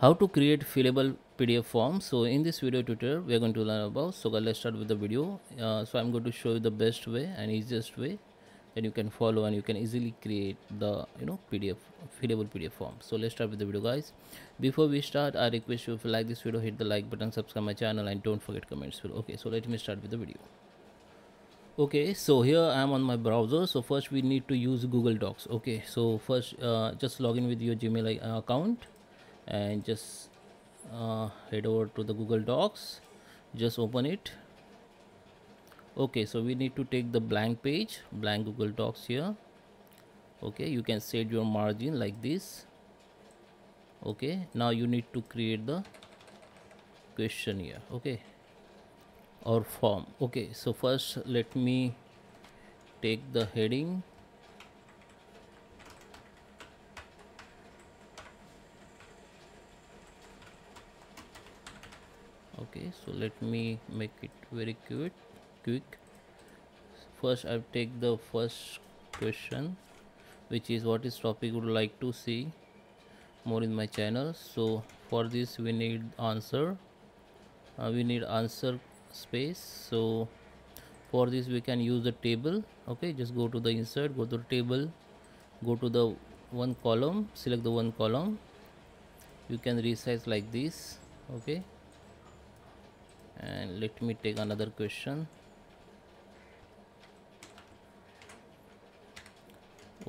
how to create fillable pdf form. So in this video tutorial we are going to learn about so let's start with the video. Uh, so i'm going to show you the best way and easiest way that you can follow and you can easily create the you know pdf fillable pdf form. So let's start with the video guys. Before we start i request you if you like this video hit the like button subscribe my channel and don't forget comments okay so let me start with the video. Okay so here i am on my browser. So first we need to use google docs. Okay so first uh, just log in with your gmail uh, account and just uh, head over to the Google Docs. Just open it. Okay so we need to take the blank page blank Google Docs here. Okay you can set your margin like this. Okay now you need to create the question here okay or form. Okay so first let me take the heading okay so let me make it very quick quick. First i'll take the first question which is what is topic would like to see more in my channel. So for this we need answer. Uh, we need answer space. So for this we can use the table. Okay just go to the insert go to the table go to the one column select the one column. You can resize like this. Okay and let me take another question.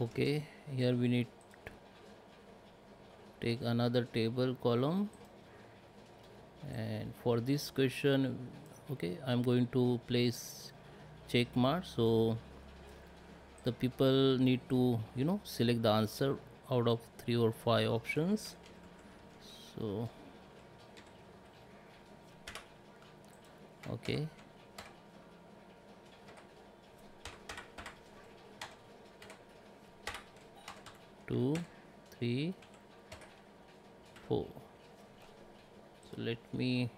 Okay here we need take another table column. And for this question okay i'm going to place check mark. So the people need to you know select the answer out of three or five options. So okay. Two three four. So let me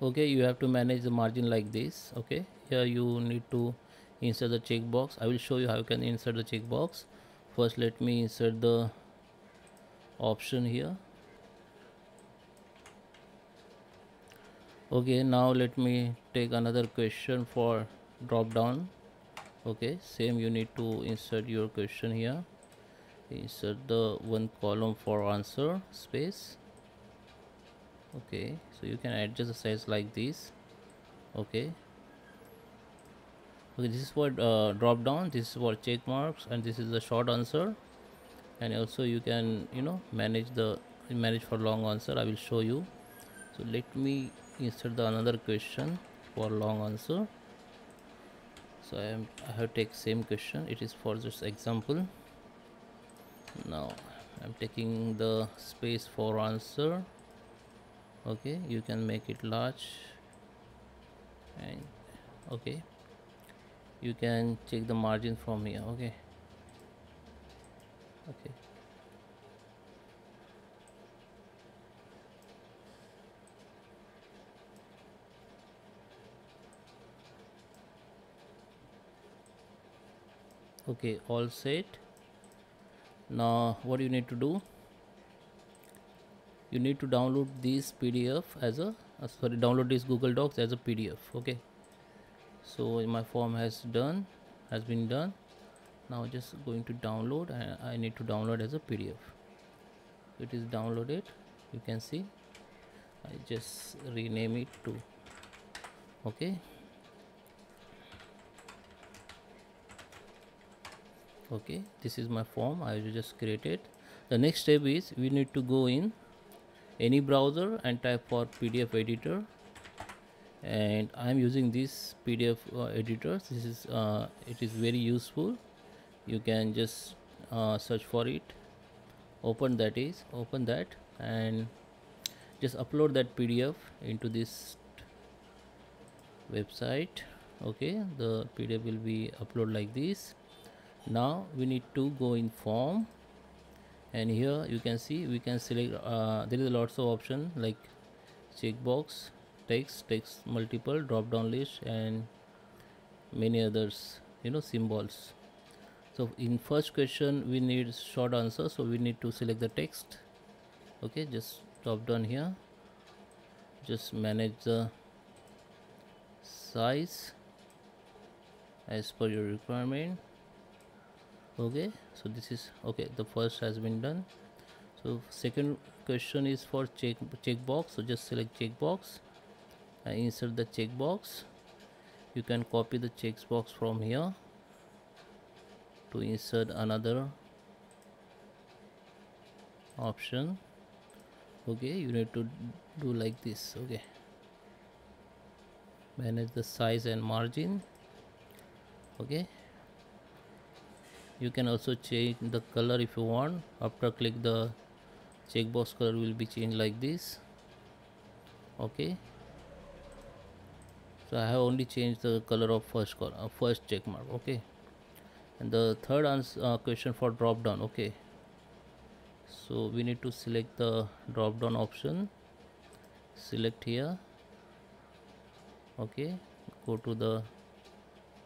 okay you have to manage the margin like this. Okay here you need to insert the checkbox. I will show you how you can insert the checkbox. First let me insert the option here. Okay now let me take another question for drop down. Okay same you need to insert your question here. Insert the one column for answer space okay so you can adjust the size like this. Okay. Okay this is for uh, drop down this is for check marks and this is the short answer. And also you can you know manage the manage for long answer i will show you. So let me insert the another question for long answer. So i am i have take same question it is for this example. Now i'm taking the space for answer okay you can make it large. And okay. You can check the margin from here okay. Okay. Okay all set. Now what you need to do you need to download this pdf as a uh, sorry download this google docs as a pdf okay? So my form has done has been done. Now just going to download and i need to download as a pdf it is downloaded you can see. I just rename it to okay? Okay this is my form i just created the next step is we need to go in any browser and type for pdf editor. And i'm using this pdf uh, editor. This is uh, it is very useful. You can just uh, search for it. Open that is open that and just upload that pdf into this website. Okay the pdf will be upload like this. Now we need to go in form and here you can see we can select uh, there is lots of option like checkbox text text multiple drop down list and many others you know symbols. So in first question we need short answer. So we need to select the text. Okay just drop down here. Just manage the size as per your requirement okay so this is okay the first has been done. So second question is for check checkbox so just select checkbox and insert the checkbox you can copy the checkbox from here to insert another option. Okay you need to do like this okay. Manage the size and margin. Okay you can also change the color if you want. After click the checkbox color will be changed like this. Okay. So I have only changed the color of first color, uh, first check mark. Okay. And the third answer, uh, question for drop down. Okay. So we need to select the drop down option. Select here. Okay. Go to the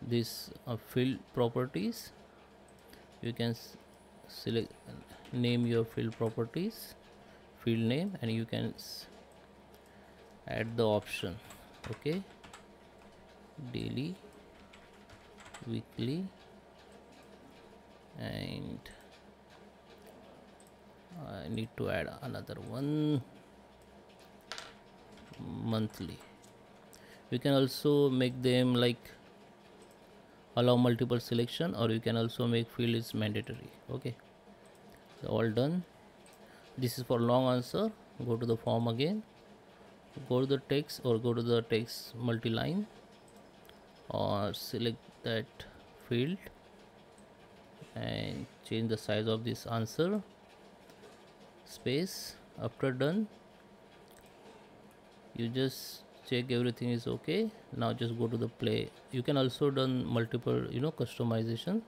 this uh, field properties you can select name your field properties field name and you can add the option okay? Daily weekly and I need to add another one monthly. You can also make them like allow multiple selection or you can also make field is mandatory. Okay. So all done. This is for long answer. Go to the form again. Go to the text or go to the text multi-line or select that field and change the size of this answer. Space. After done you just check everything is okay. Now just go to the play. You can also done multiple you know customization.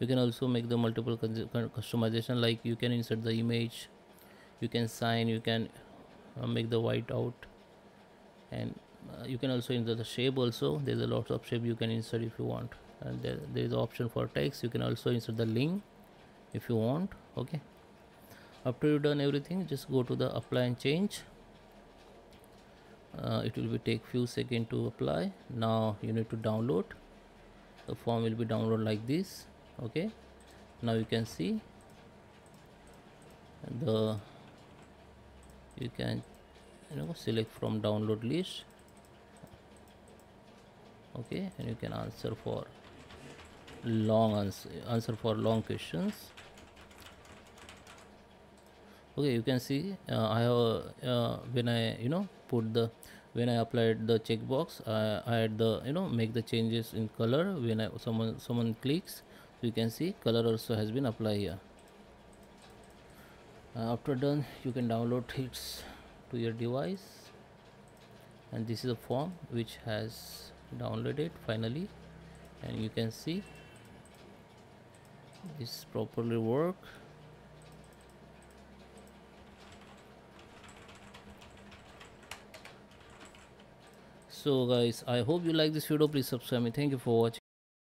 You can also make the multiple customization like you can insert the image you can sign you can uh, make the white out. And uh, you can also insert the shape also. There's a lot of shape you can insert if you want. And there, there is option for text. You can also insert the link if you want. Okay. After you done everything just go to the apply and change uh, it will be take few seconds to apply. Now you need to download. The form will be download like this. Okay. Now you can see. The you can you know select from download list. Okay. And you can answer for long answer, answer for long questions. Okay. You can see uh, I have uh, when I you know put the when I applied the checkbox uh, I had the you know make the changes in color. When I someone someone clicks you can see color also has been applied here. Uh, after done you can download it to your device. And this is a form which has downloaded finally. And you can see this properly work so guys i hope you like this video. Please subscribe me. Thank you for watching